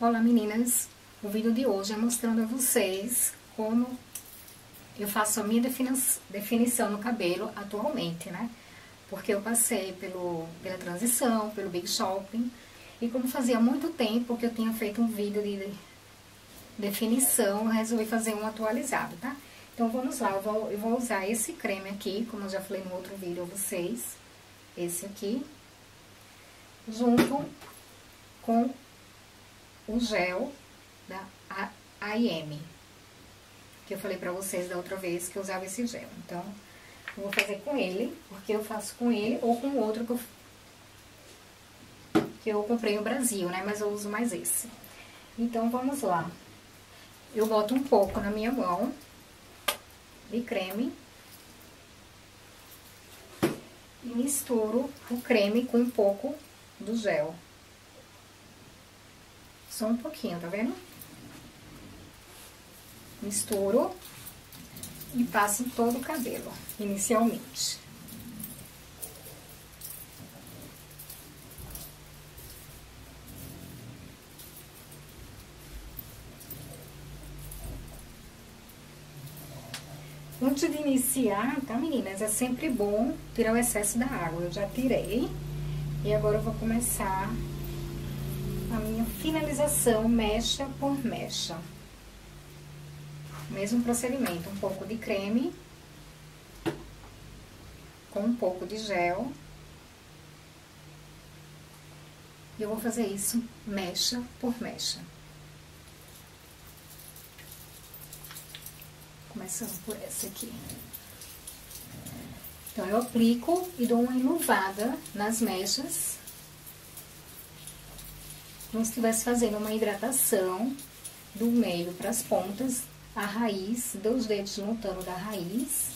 Olá meninas, o vídeo de hoje é mostrando a vocês como eu faço a minha definição no cabelo atualmente, né? Porque eu passei pelo, pela transição, pelo Big Shopping, e como fazia muito tempo que eu tinha feito um vídeo de definição, resolvi fazer um atualizado, tá? Então vamos lá, eu vou, eu vou usar esse creme aqui, como eu já falei no outro vídeo a vocês, esse aqui, junto com o gel da AIM. Que eu falei pra vocês da outra vez que eu usava esse gel. Então, eu vou fazer com ele, porque eu faço com ele ou com outro que eu, que eu comprei no Brasil, né? Mas eu uso mais esse. Então, vamos lá. Eu boto um pouco na minha mão de creme. E misturo o creme com um pouco do gel. Só um pouquinho, tá vendo? Misturo e passo em todo o cabelo, inicialmente. Antes de iniciar, tá, meninas? É sempre bom tirar o excesso da água. Eu já tirei. E agora eu vou começar a minha finalização mecha por mecha. Mesmo procedimento, um pouco de creme com um pouco de gel. E eu vou fazer isso mecha por mecha. Começando por essa aqui. Então, eu aplico e dou uma enluvada nas mechas como se estivesse fazendo uma hidratação do meio para as pontas, a raiz, dois dedos juntando da raiz,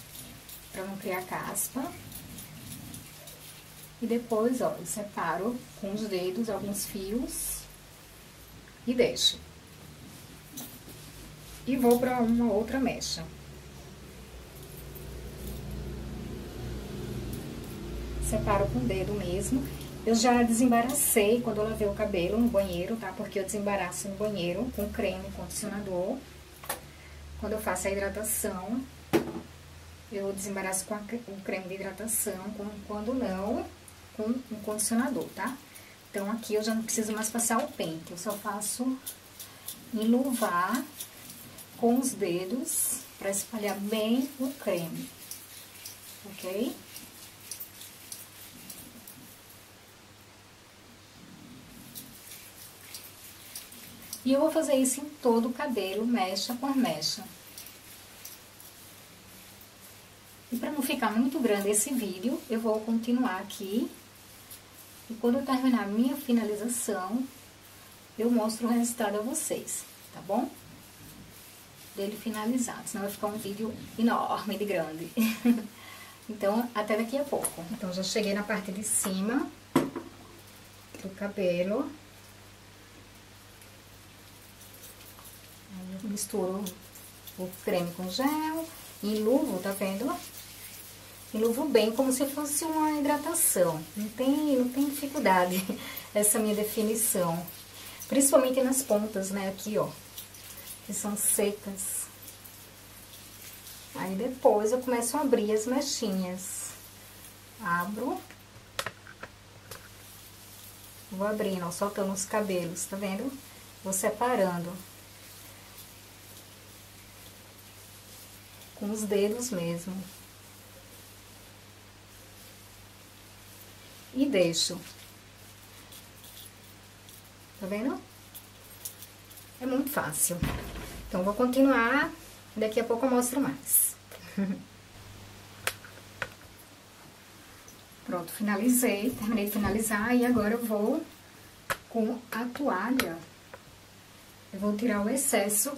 para não criar caspa. E depois, ó, eu separo com os dedos alguns fios e deixo. E vou para uma outra mecha. Separo com o dedo mesmo eu já desembaracei quando eu lavei o cabelo no banheiro, tá? Porque eu desembaraço no banheiro com creme, condicionador. Quando eu faço a hidratação, eu desembaraço com o creme de hidratação, com, quando não, com um condicionador, tá? Então, aqui eu já não preciso mais passar o pente, eu só faço enluvar com os dedos para espalhar bem o creme, ok? E eu vou fazer isso em todo o cabelo, mecha por mecha. E para não ficar muito grande esse vídeo, eu vou continuar aqui. E quando eu terminar a minha finalização, eu mostro o resultado a vocês, tá bom? Dele finalizado, senão vai ficar um vídeo enorme de grande. então, até daqui a pouco. Então, já cheguei na parte de cima do cabelo. Misturo o creme com gel, enluvo, tá vendo? Enluvo bem, como se fosse uma hidratação. Não tem, não tem dificuldade essa minha definição. Principalmente nas pontas, né, aqui, ó. Que são secas. Aí depois eu começo a abrir as mechinhas. Abro. Vou abrindo, ó, soltando os cabelos, tá vendo? Vou separando. Com os dedos mesmo. E deixo. Tá vendo? É muito fácil. Então, vou continuar, daqui a pouco eu mostro mais. Pronto, finalizei, terminei de finalizar e agora eu vou com a toalha, eu vou tirar o excesso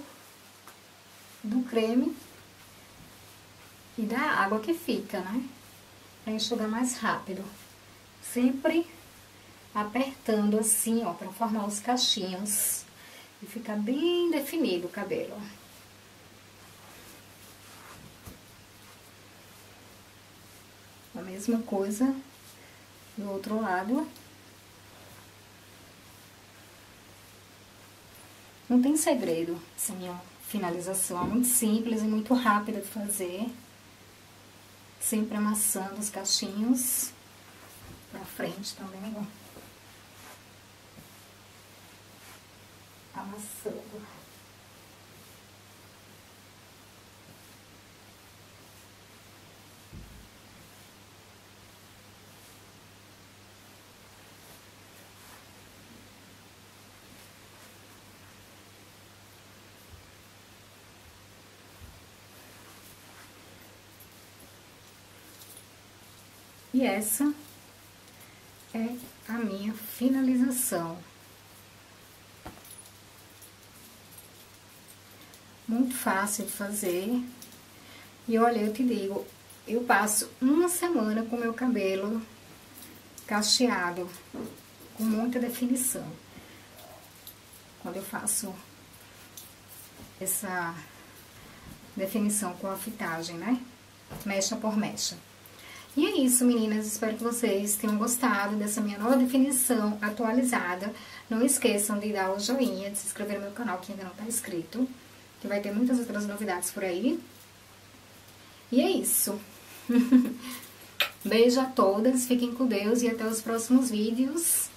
do creme e da água que fica, né? Pra enxugar mais rápido. Sempre apertando assim, ó, pra formar os cachinhos. E ficar bem definido o cabelo. A mesma coisa do outro lado. Não tem segredo essa minha finalização. É muito simples e muito rápida de fazer. Sempre amassando os cachinhos pra frente também, ó. Amassando. E essa é a minha finalização. Muito fácil de fazer. E olha, eu te digo, eu passo uma semana com meu cabelo cacheado, com muita definição. Quando eu faço essa definição com a fitagem, né? Mecha por mecha. E é isso, meninas. Espero que vocês tenham gostado dessa minha nova definição atualizada. Não esqueçam de dar o joinha, de se inscrever no meu canal que ainda não está inscrito. Que vai ter muitas outras novidades por aí. E é isso. Beijo a todas, fiquem com Deus e até os próximos vídeos.